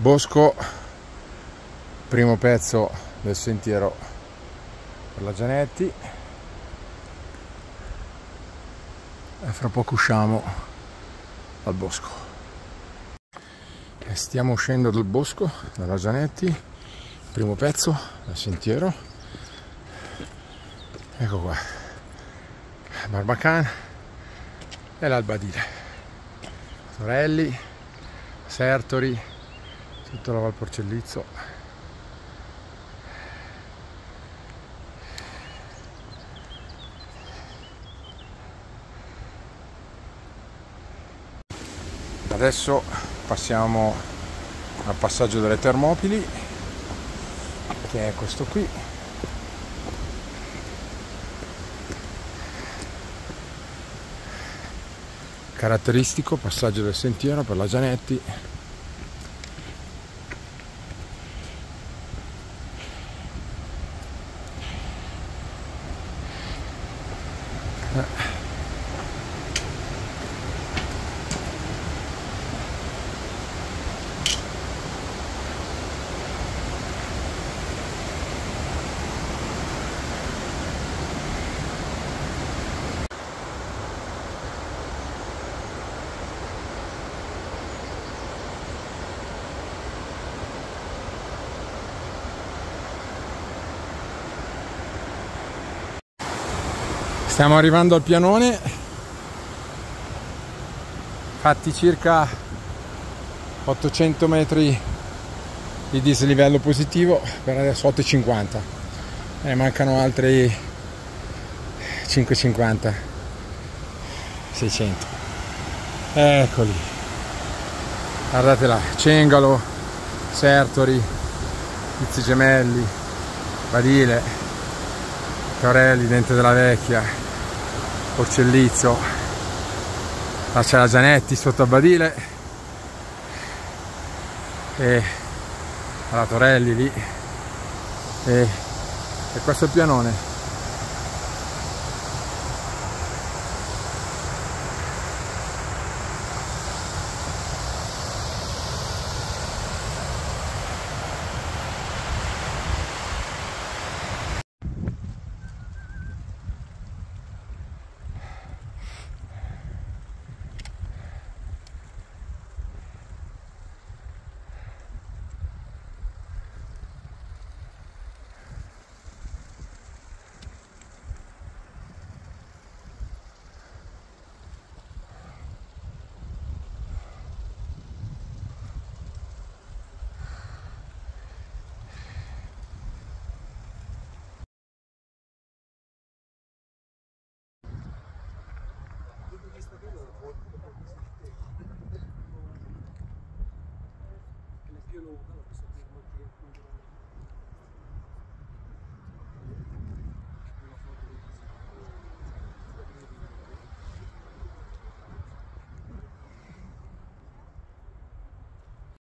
Bosco, primo pezzo del sentiero per la Gianetti. E fra poco usciamo dal bosco. Stiamo uscendo dal bosco, dalla Gianetti, primo pezzo del sentiero. Ecco qua, Barbacan e l'Albadile. Torelli, Sertori, tutta la Val Porcellizzo. Adesso passiamo al passaggio delle Termopili che è questo qui. Caratteristico passaggio del sentiero per la Gianetti Yeah. Stiamo arrivando al pianone, fatti circa 800 metri di dislivello positivo, per adesso 850, ne mancano altri 550, 600. Eccoli, guardate là, Cengalo, Sertori, Pizzi Gemelli, Badile, Torelli, Dente della Vecchia, Porcellizzo. Là c'è la Gianetti sotto a Badile. E la Torelli lì. E, e questo è il pianone